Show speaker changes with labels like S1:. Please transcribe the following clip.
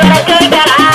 S1: da da that I